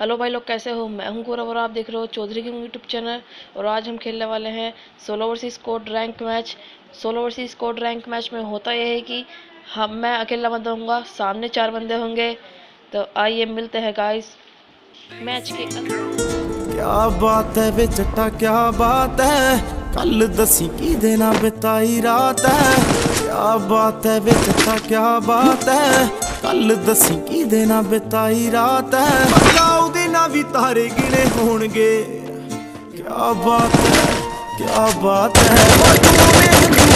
Hello भाई लोग, कैसे हो? मैं हूँ गौरव और आप देख रहे हो चौधरी की यूट्यूब चैनल और आज हम खेलने वाले हैं solo versus code rank match solo versus code rank match में होता यह है कि हम, मैं अकेला बंदा हूँगा सामने चार बंदे होंगे। तो आइए मिलते हैं गाइस मैच के क्या बात है वे जट्टा, क्या बात है? कल दसी की देना बिताई रात है। क्या बात है वे जट्टा, क्या बात है? ਕੱਲ ਦੱਸੀ ਕਿਦੇ ਨਾ ਬਿਤਾਈ ਰਾਤ ਹੈ? ਪੱਕਾ ਉਹਦੇ ਨਾਲ ਵੀ ਤਾਰੇ ਗਿਣੇ ਹੋਣਗੇ। ਕਿਆ ਬਾਤ ਹੈ, ਕਿਆ ਬਾਤ ਹੈ।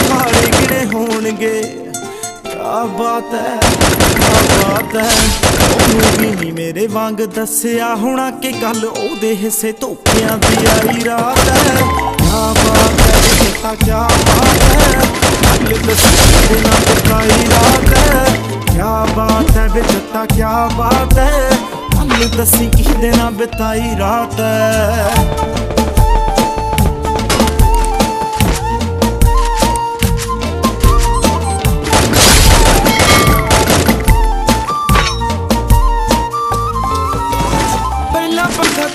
ਤਾਰੇ ਗਿਣੇ ਹੋਣਗੇ। ਕਿਆ ਬਾਤ ਹੈ, ਕਿਆ ਬਾਤ ਹੈ। ਉਹਨੂੰ ਵੀ ਨਹੀਂ ਮੇਰੇ ਵਾਂਗ ਦੱਸਿਆ ਹੋਣਾ ਕਿ ਕੱਲ ਉਹਦੇ ਹਿੱਸੇ ਧੋਖਿਆਂ ਦੀ ਆਈ ਰਾਤ ਹੈ। ਕਿਆ ਬਾਤ ਹੈ ਕਿਆ ਬਾਤ ਹੈ। ਵੇ ਜੱਟਾ ਕੀ ਬਾਤ ਹੈ? ਮੈਨੂੰ ਦੱਸੀ ਕਿਹਦੇ ਨਾਲ ਬਿਤਾਈ ਰਾਤ ਹੈ?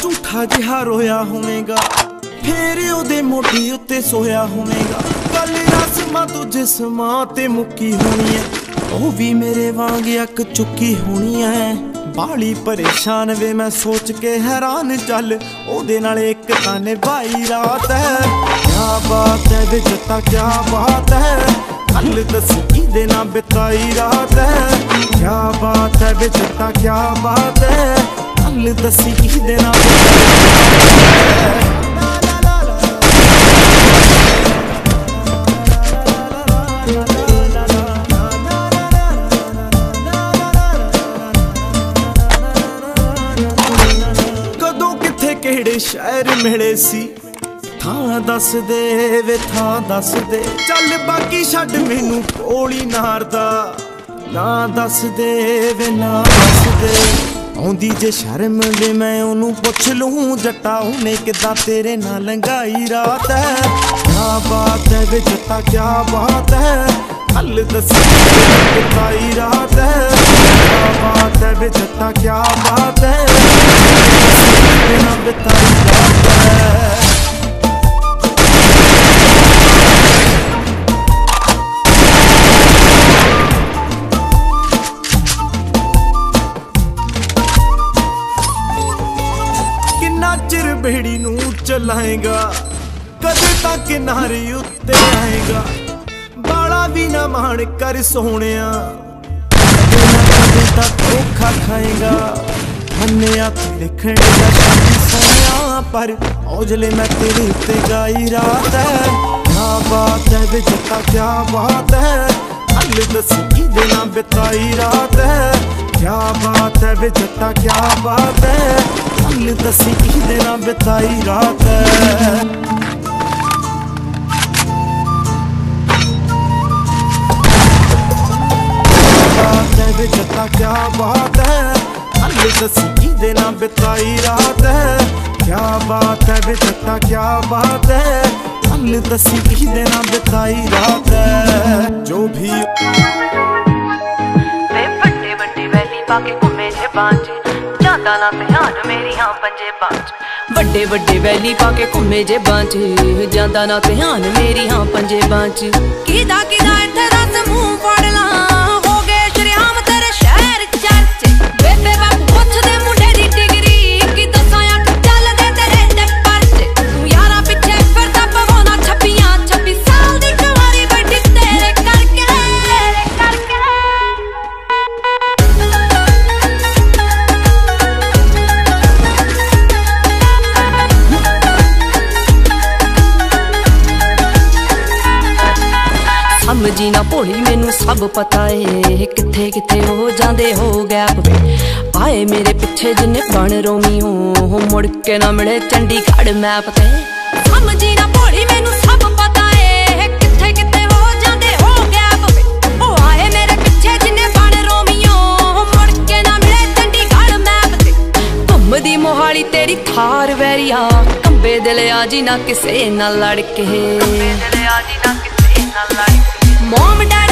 ਔਖਾ ਜਿਹਾ ਰੋਇਆ ਹੋਵੇਗਾ, ਫੇਰ ਉਹਦੇ ਮੋਢੀ ਉੱਤੇ ਸੋਇਆ ਹੋਵੇਗਾ। ਕੱਲ ਰਸਮਾਂ ਤੋਂ ਜਿਸਮਾਂ ਤੇ ਮੁੱਕੀ ਹੋਣੀ ਹੈ। ਉਹ ਵੀ ਮੇਰੇ ਵਾਂਗ ਅੱਕ ਚੁੱਕੀ ਹੋਣੀ ਐ। ਬਾਲੀ ਪਰੇਸ਼ਾਨ ਵੇ ਮੈਂ ਸੋਚ ਕੇ ਹੈਰਾਨ ਚੱਲ, ਉਹਦੇ ਨਾਲ ਇੱਕ ਤਾਂ ਨਿਭਾਈ ਰਾਤ ਹੈ ਕਿਆ ਬਾਤ ਹੈ ਵੇ ਜੱਟਾ ਕਿਆ ਬਾਤ ਹੈ ਕੱਲ ਦੱਸ ਕਿਹਦੇ ਨਾਲ ਬਿਤਾਈ ਰਾਤ ਹੈ ਕਿਆ ਬਾਤ ਹੈ ਵੇ ਜੱਟਾ ਕਿਆ ਬਾਤ ਹੈ ਕੱਲ ਦੱਸੀ ਕਿਹਦੇ ਨਾਲ ਕਦੋਂ ਕਿਹੜੇ ਸ਼ਹਿਰ ਮਿਲੇ ਸੀ। ਥਾਂ ਦੱਸ ਦੇ ਵੇ, ਥਾਂ ਦੱਸ ਦੇ। ਚੱਲ ਬਾਕੀ ਛੱਡ ਮੈਨੂੰ ਕੋਲੀ ਨਾਰਦਾ ਨਾ ਦੱਸ ਦੇ ਵੇ, ਨਾ ਦੱਸ ਦੇ। ਆਉਂਦੀ ਜੇ ਸ਼ਰਮ ਵੇ, ਮੈਂ ਉਹਨੂੰ ਪੁੱਛ ਲੂੰ ਜੱਟਾ, ਉਹਨੇ ਕਿਦਾਂ ਤੇਰੇ ਨਾਲ ਲੰਘਾਈ ਰਾਤ ਹੈ? ਕਿਆ ਬਾਤ ਹੈ ਵੇ ਜੱਟਾ, ਕਿਆ ਬਾਤ ਹੈ? ਹੱਲ ਦੱਸੀ ਬਿਤਾਈ ਰਾਤ ਹੈ? ਕਿਆ ਬਾਤ ਹੈ ਵੇ ਜੱਟਾ, ਕਿਆ ਬਾਤ ਹੈ? ਬਿਨਾ ਬਿਤਾਈ ਰਾਤ ਕਿੰਨਾ ਚਿਰ ਬੇੜੀ ਨੂੰ ਚਲਾਏਗਾ? ਕਦੇ ਤਾਂ ਕਿਨਾਰੇ ਉੱਤੇ ਆਏਗਾ? ਬਾਲਾ ਵੀ ਨਾ ਮਾਣ ਕਰ ਸੋਹਣਿਆ। ਕਦੇ ਕਦੇ ਤਾਂ ਧੋਖਾ ਖਾਏਗਾ। ਹੰਨਿਆ ਲਿਖਣ ਦਾ ਸ਼ਾਦੀ ਸੋਹਣਿਆ ਪਰ ਔਜਲੇ ਮੈਂ ਤੇਰੇ ਉੱਤੇ ਗਾਈ ਰਾਤ ਹੈ। ਕਿਆ ਬਾਤ ਹੈ ਵੇ ਜੱਟਾ ਕਿਆ ਬਾਤ ਹੈ? ਹੱਲ ਦੱਸ ਕਿਹਦੇ ਨਾਲ ਬਿਤਾਈ ਰਾਤ ਹੈ। ਕਿਆ ਬਾਤ ਹੈ ਵੇ ਜੱਟਾ ਕਿਆ ਬਾਤ ਹੈ? ਹੱਲ ਦੱਸੀ ਕਿਹਦੇ ਨਾਲ ਬਿਤਾਈ ਰਾਤ ਹੈ। ਬਾਤ ਹੈ ਕਿਆ ਬਾਤ ਹੈ? ਹੱਲ ਦੱਸੀ ਕਿਹਦੇ ਨਾਲ ਬਿਤਾਈ ਰਾਤ ਹੈ? ਕਿਆ ਬਾਤ ਹੈ ਵੇ ਜੱਟਾ ਕਿਆ ਬਾਤ ਹੈ? ਹੱਲ ਦੱਸੀ ਕਿਹਦੇ ਨਾਲ ਬਿਤਾਈ ਰਾਤ ਹੈ? ਜੋ ਵੀ ਵੇ ਵੱਡੇ ਵੱਡੇ ਵੈਲੀ ਪਾ ਕੇ ਘੁੰਮੇ ਜੇ ਬਾਂਝ। ਜਾਂਦਾ ਨਾ ਧਿਆਨ ਮੇਰੀ ਹਾਂ ਪੰਜੇ ਬਾਂਝ। ਵੱਡੇ ਵੱਡੇ ਵੈਲੀ ਪਾ ਕੇ ਘੁੰਮੇ ਜੇ ਬਾਂਝ। ਜਾਂਦਾ ਨਾ ਧਿਆਨ ਮੇਰੀ ਹਾਂ ਪੰਜੇ ਬਾਂਝ। ਕਿਦਾ ਕਿਦਾ ਇੱਥੇ ਰਸ ਮੂੰਹ ਫੜ ਲਾਂ? ਜੀ ਨਾ ਭੋਲੀ, ਮੈਨੂੰ ਸਭ ਪਤਾ ਏ। ਕਿੱਥੇ ਕਿੱਥੇ ਹੋ ਜਾਂਦੇ ਹੋ ਗੈਪ ਆਏ ਮੇਰੇ ਪਿੱਛੇ ਜਿੰਨੇ ਬਣ ਰੋਮੀ ਹੋ ਮੁੜ ਕੇ ਨਾ ਮਿਲੇ ਚੰਡੀਗੜ੍ਹ ਮੈਪ ਤੇ। ਸਮਝੀ ਨਾ ਭੋਲੀ, ਮੈਨੂੰ ਸਭ ਪਤਾ ਏ। ਕਿੱਥੇ ਕਿੱਥੇ ਹੋ ਜਾਂਦੇ ਹੋ ਗੈਪ ਉਹ ਆਏ ਮੇਰੇ ਪਿੱਛੇ ਜਿੰਨੇ ਬਣ ਰੋਮੀਓ ਮੁੜ ਕੇ ਨਾ ਮਿਲੇ ਚੰਡੀਗੜ੍ਹ ਮੈਪ ਤੇ। ਘੁੰਮਦੀ ਮੋਹਾਲੀ ਤੇਰੀ ਥਾਰ ਵੈਰੀਆ। ਕੰਬੇ ਦਿਲ ਆ ਜੀ ਨਾ ਕਿਸੇ ਨਾਲ ਲੜ ਕੇ ਕੰਬੇ ਦਿਲ ਆ ਜੀ ਨਾ ਕਿਸੇ ਨਾਲ ਲੜ ਕੇ ਮੋਮ ਡੈਡੀ